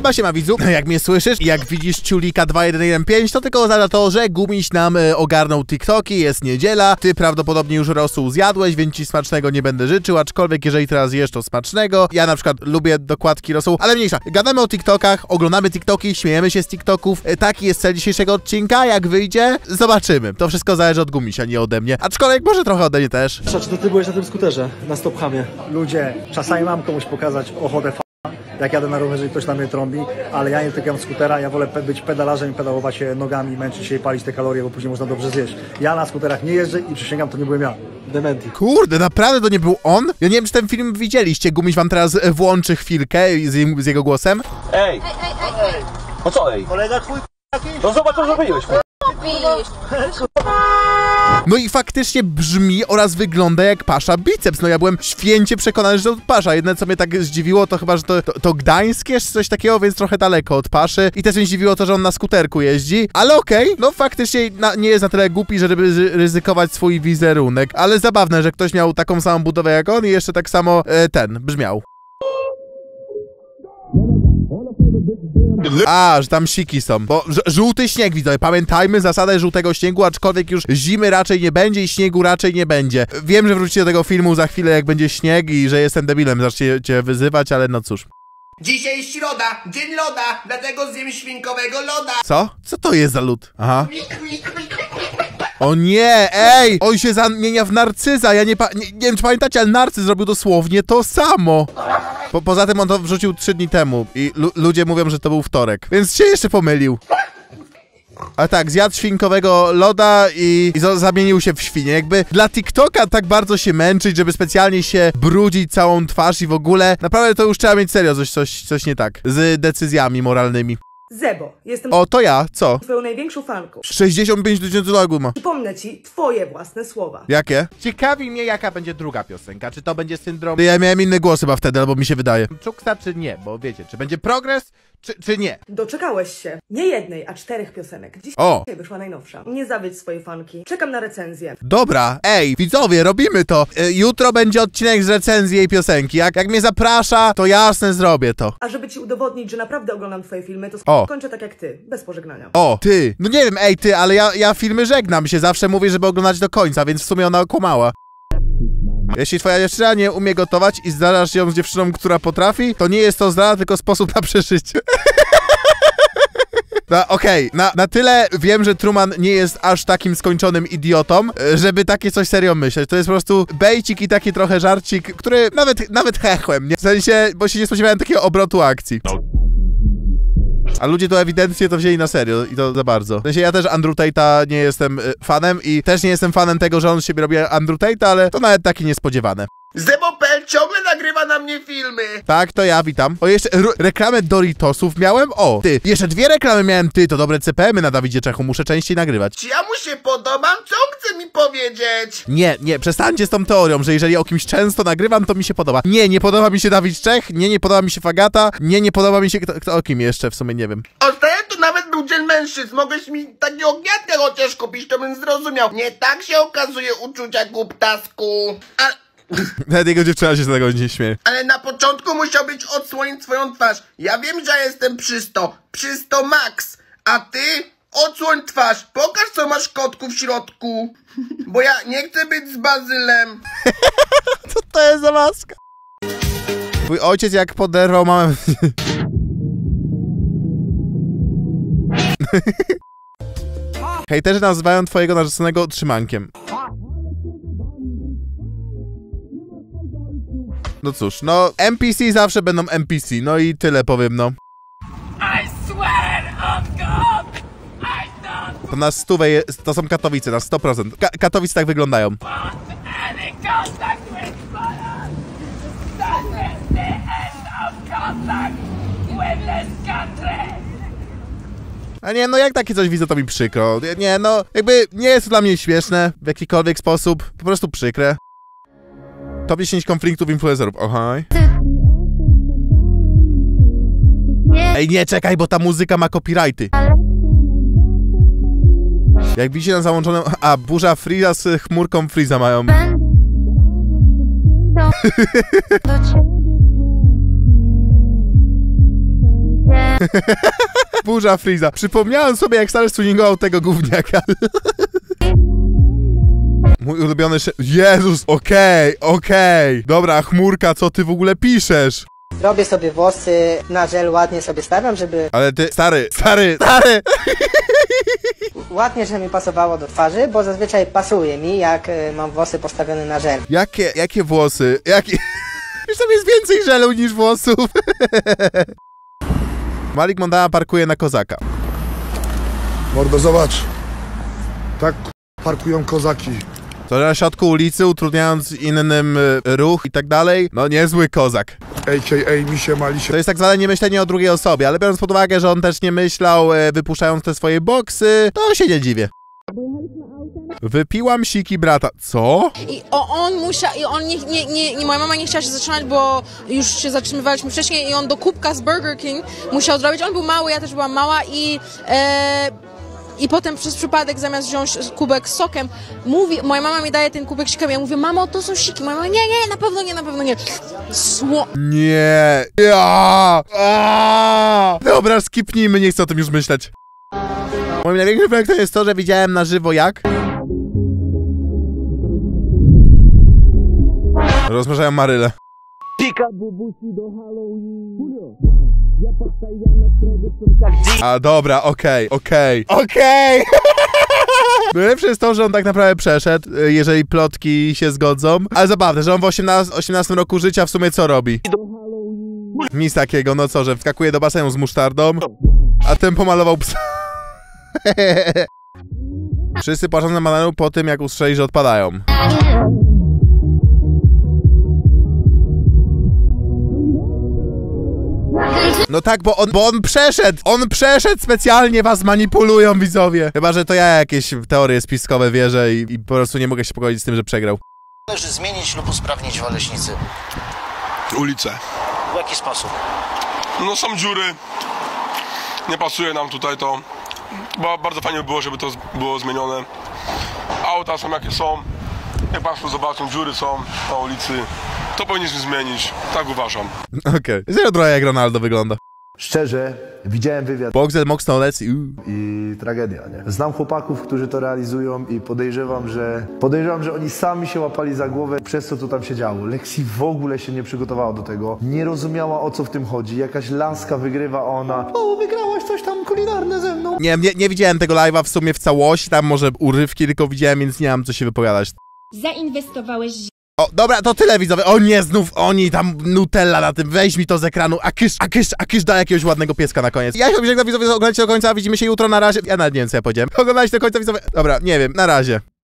Siema, siema widzu, jak mnie słyszysz, jak widzisz ciulika 2115, to tylko oznacza to, że Gumiś nam e, ogarnął TikToki, jest niedziela, ty prawdopodobnie już rosół zjadłeś, więc ci smacznego nie będę życzył, aczkolwiek jeżeli teraz jesz to smacznego, ja na przykład lubię dokładki rosół, ale mniejsza, gadamy o TikTokach, oglądamy TikToki, śmiejemy się z TikToków, e, taki jest cel dzisiejszego odcinka, jak wyjdzie, zobaczymy, to wszystko zależy od Gumisia, nie ode mnie, aczkolwiek może trochę ode mnie też. Czy to ty byłeś na tym skuterze, na stophamie? Ludzie, czasami mam komuś pokazać ochotę jak jadę na rowerze i ktoś na mnie trąbi, ale ja nie tykam skutera, ja wolę pe- być pedalarzem i pedałować się nogami, męczyć się i palić te kalorie, bo później można dobrze zjeść. Ja na skuterach nie jeżdżę i przysięgam, to nie byłem ja. Dementi. Kurde, naprawdę to nie był on? Ja nie wiem, czy ten film widzieliście. Gumiś wam teraz e, włączy chwilkę z, z jego głosem. Ej! No co ej? Kolega twój No zobacz co zrobiłeś. No i faktycznie brzmi oraz wygląda jak pasza biceps. No ja byłem święcie przekonany, że to pasza. Jedyne, co mnie tak zdziwiło, to chyba, że to, to, to gdańskie, coś takiego, więc trochę daleko od paszy. I też mnie zdziwiło to, że on na skuterku jeździ. Ale okej, no faktycznie na, nie jest na tyle głupi, żeby zy- ryzykować swój wizerunek. Ale zabawne, że ktoś miał taką samą budowę jak on i jeszcze tak samo e, ten brzmiał. A, że tam siki są. Bo żółty śnieg, widzowie. Pamiętajmy zasadę żółtego śniegu, aczkolwiek już zimy raczej nie będzie i śniegu raczej nie będzie. Wiem, że wrócicie do tego filmu za chwilę, jak będzie śnieg i że jestem debilem, zaczniecie wyzywać, ale no cóż. Dzisiaj środa, dzień loda, dlatego zjem świnkowego loda. Co? Co to jest za lód? Aha. O nie, ej! On się zamienia w narcyza, ja nie, pa- nie, nie wiem czy pamiętacie, ale narcyz zrobił dosłownie to samo. Po, poza tym on to wrzucił trzy dni temu i lu- ludzie mówią, że to był wtorek, więc się jeszcze pomylił. A tak, zjadł świnkowego loda i, i za- zamienił się w świnię. Jakby dla TikToka tak bardzo się męczyć, żeby specjalnie się brudzić całą twarz i w ogóle. Naprawdę to już trzeba mieć serio coś, coś, coś nie tak z decyzjami moralnymi. Zebo, jestem O, to ja, co? twoją największą fanką. 65 tysięcy lajków ma. Przypomnę ci twoje własne słowa. Jakie? Ciekawi mnie, jaka będzie druga piosenka. Czy to będzie syndrom... Ja miałem inny głos chyba wtedy, albo mi się wydaje. Czuksa czy nie, bo wiecie, czy będzie progres, czy, czy nie. Doczekałeś się nie jednej, a czterech piosenek. Dzisiaj O. wyszła najnowsza. Nie zawiedź swojej fanki. Czekam na recenzję. Dobra, ej, widzowie, robimy to. E, jutro będzie odcinek z recenzji jej piosenki. Jak, jak mnie zaprasza, to jasne zrobię to. A żeby ci udowodnić, że naprawdę oglądam twoje filmy, to O. skończę tak jak ty, bez pożegnania. O, ty. No nie wiem, ej, ty, ale ja, ja filmy żegnam się. Zawsze mówię, żeby oglądać do końca, więc w sumie ona okłamała. Jeśli twoja dziewczyna nie umie gotować i zdarzasz ją z dziewczyną, która potrafi, to nie jest to zdrada, tylko sposób na przeżycie. No, okej, na, na tyle wiem, że Truman nie jest aż takim skończonym idiotą, żeby takie coś serio myśleć. To jest po prostu bejcik i taki trochę żarcik, który nawet, nawet hechłem, nie? W sensie, bo się nie spodziewałem takiego obrotu akcji. A ludzie to ewidentnie to wzięli na serio i to za bardzo. W sensie ja też Andrew Tate'a nie jestem y, fanem i też nie jestem fanem tego, że on z siebie robi Andrew Tate'a, ale to nawet takie niespodziewane. Zebopel ciągle nagrywa na mnie filmy. Tak, to ja, witam. O, jeszcze reklamę Doritosów miałem? O, ty, jeszcze dwie reklamy miałem, ty, to dobre CPM-y na Dawidzie Czechu, muszę częściej nagrywać. Czy ja mu się podobam? Co on chce mi powiedzieć? Nie, nie, przestańcie z tą teorią, że jeżeli o kimś często nagrywam, to mi się podoba. Nie, nie podoba mi się Dawid Czech, nie, nie podoba mi się Fagata, nie, nie podoba mi się... Kto, kto, o kim jeszcze? W sumie nie wiem. Ostatnio to nawet był dzień mężczyzn. Mogłeś mi takiego gniatkę chociaż kupić, to bym zrozumiał. Nie tak się okazuje uczucia głuptasku. A, Nawet jego dziewczyna się z tego nie śmieje. ale na początku musiałbyś odsłonić swoją twarz. Ja wiem, że jestem przysto. Przysto max. A ty? Odsłoń twarz. Pokaż, co masz kotku w środku. Bo ja nie chcę być z Bazylem. Co to jest za maska? Twój ojciec jak poderwał mamę... Hejterzy nazywają twojego narzeczonego trzymankiem. No cóż, no NPC zawsze będą NPC, no i tyle powiem, no. To na stówę to są Katowice, na 100%. Ka Katowice tak wyglądają. A nie, no jak takie coś widzę, to mi przykro. Nie, no, jakby nie jest to dla mnie śmieszne w jakikolwiek sposób, po prostu przykre. Top 10 konfliktów influencerów, ohaj. Ej, nie, czekaj, bo ta muzyka ma copyrighty. Jak widzicie na załączonym... A, burza Freeza z chmurką Freeza mają. Burza Freeza. Przypomniałem sobie, jak stary tuningował tego gówniaka. Mój ulubiony sze... Jezus, okej, okej. Dobra, chmurka, co ty w ogóle piszesz? Robię sobie włosy na żel, ładnie sobie stawiam, żeby Ale ty, stary, stary, stary! ładnie, żeby mi pasowało do twarzy, bo zazwyczaj pasuje mi, jak y, mam włosy postawione na żel. Jakie, jakie włosy? Jakie... Wiesz, tam jest więcej żelu niż włosów. Malik Mondana parkuje na kozaka. Mordo, zobacz. Tak parkują kozaki. To na środku ulicy, utrudniając innym y, ruch i tak dalej. No niezły kozak. A.k.a. misie malisie. To jest tak zwane niemyślenie o drugiej osobie, ale biorąc pod uwagę, że on też nie myślał, e, wypuszczając te swoje boksy, to się nie dziwię. Wypiłam siki brata. Co? I o, on musiał, i on nie, nie, nie, nie, moja mama nie chciała się zatrzymać, bo już się zatrzymywaliśmy wcześniej i on do kubka z Burger King musiał zrobić. On był mały, ja też byłam mała i, e, i potem przez przypadek zamiast wziąć kubek z sokiem, mówi, moja mama mi daje ten kubek z sikiem, ja mówię, mamo, to są siki. Moja mama, nie, nie, na pewno nie, na pewno nie. Sło... Nie. Ja. A! Dobra, skipnijmy, nie chcę o tym już myśleć. Moim największym projektem jest to, że widziałem na żywo jak... Rozmnażają Marylę. A dobra, okej, okej, okej! Najlepsze jest to, że on tak naprawdę przeszedł, y, jeżeli plotki się zgodzą. Ale zabawne, że on w 18, 18 roku życia w sumie co robi? Nic takiego, no co, że wskakuje do basenu z musztardą, a ten pomalował psa. Wszyscy płaczą na bananu po tym, jak usłyszeli, że odpadają. No tak, bo on, bo on przeszedł! On przeszedł specjalnie, was manipulują widzowie! Chyba, że to ja jakieś teorie spiskowe wierzę i, i po prostu nie mogę się pogodzić z tym, że przegrał. Należy zmienić lub usprawnić w Oleśnicy. Ulice. W jaki sposób? No są dziury. Nie pasuje nam tutaj to. Bo bardzo fajnie by było, żeby to było zmienione. Auta są jakie są. Jak Państwo zobaczą, dziury są na ulicy. To powinniśmy zmienić. Tak uważam. Okej. Zero trochę jak Ronaldo wygląda. Szczerze, widziałem wywiad Boxer, Moxnolec i... i tragedia, nie? Znam chłopaków, którzy to realizują i podejrzewam, że podejrzewam, że oni sami się łapali za głowę przez to, co tam się działo. Lexi w ogóle się nie przygotowała do tego, nie rozumiała o co w tym chodzi. Jakaś laska wygrywa, a ona o, wygrałaś coś tam kulinarne ze mną. Nie, nie, nie widziałem tego live'a w sumie w całości, tam może urywki tylko widziałem, więc nie mam co się wypowiadać. Zainwestowałeś O, dobra, to tyle widzowie. O nie, znów oni tam Nutella na tym. Weź mi to z ekranu. A kysz, a kysz, a kysz da jakiegoś ładnego pieska na koniec. Ja się żegnam widzowie, oglądajcie do końca, widzimy się jutro, na razie. Ja nawet nie wiem co ja powiedziałem. Oglądajcie do końca widzowie. Dobra, nie wiem, na razie.